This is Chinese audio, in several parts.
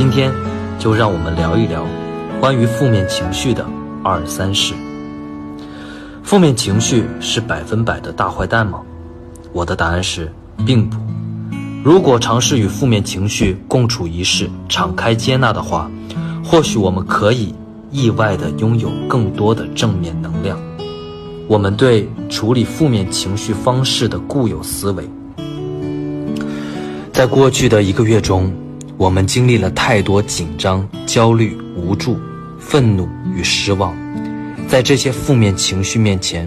今天就让我们聊一聊关于负面情绪的二三事。负面情绪是百分百的大坏蛋吗？我的答案是，并不。如果尝试与负面情绪共处一室，敞开接纳的话，或许我们可以意外的拥有更多的正面能量。我们对处理负面情绪方式的固有思维，在过去的一个月中，我们经历了太多紧张、焦虑、无助、愤怒与失望。在这些负面情绪面前，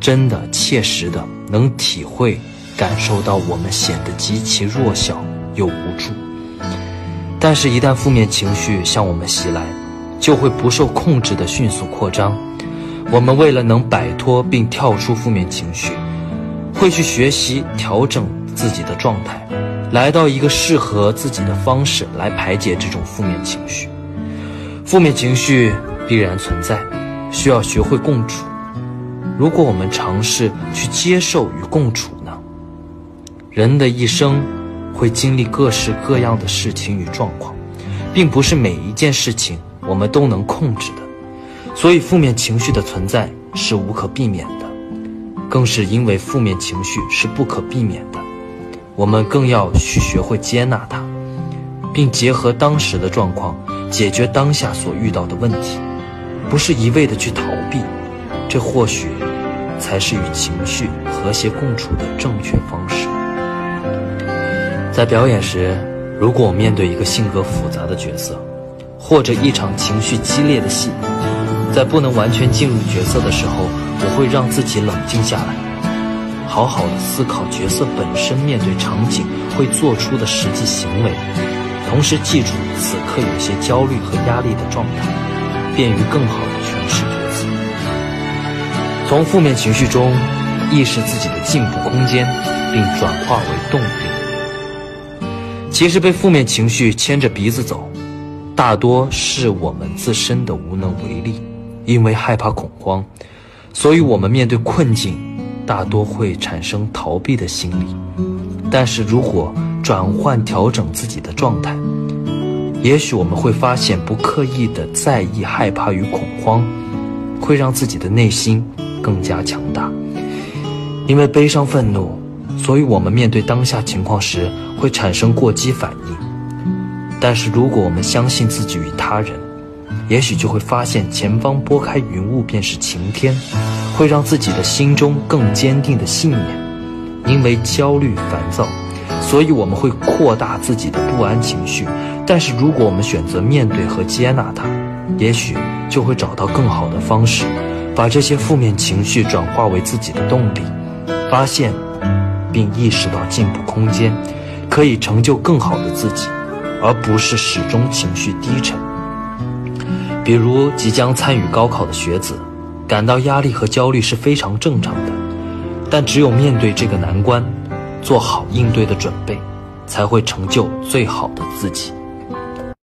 真的切实的能体会。感受到我们显得极其弱小又无助，但是，一旦负面情绪向我们袭来，就会不受控制的迅速扩张。我们为了能摆脱并跳出负面情绪，会去学习调整自己的状态，来到一个适合自己的方式来排解这种负面情绪。负面情绪必然存在，需要学会共处。如果我们尝试去接受与共处呢，人的一生会经历各式各样的事情与状况，并不是每一件事情我们都能控制的，所以负面情绪的存在是无可避免的。更是因为负面情绪是不可避免的，我们更要去学会接纳它，并结合当时的状况解决当下所遇到的问题，不是一味的去逃避，这或许才是与情绪和谐共处的正确方式。在表演时，如果我面对一个性格复杂的角色，或者一场情绪激烈的戏，在不能完全进入角色的时候，我会让自己冷静下来，好好的思考角色本身面对场景会做出的实际行为，同时记住此刻有些焦虑和压力的状态，便于更好的诠释角色。从负面情绪中意识自己的进步空间，并转化为动力。其实被负面情绪牵着鼻子走，大多是我们自身的无能为力。因为害怕恐慌，所以我们面对困境，大多会产生逃避的心理。但是如果转换调整自己的状态，也许我们会发现，不刻意的在意害怕与恐慌，会让自己的内心更加强大。因为悲伤、愤怒。所以，我们面对当下情况时会产生过激反应。但是，如果我们相信自己与他人，也许就会发现前方拨开云雾便是晴天，会让自己的心中更坚定的信念。因为焦虑、烦躁，所以我们会扩大自己的不安情绪。但是，如果我们选择面对和接纳它，也许就会找到更好的方式，把这些负面情绪转化为自己的动力，发现。并意识到进步空间，可以成就更好的自己，而不是始终情绪低沉。比如即将参与高考的学子，感到压力和焦虑是非常正常的，但只有面对这个难关，做好应对的准备，才会成就最好的自己。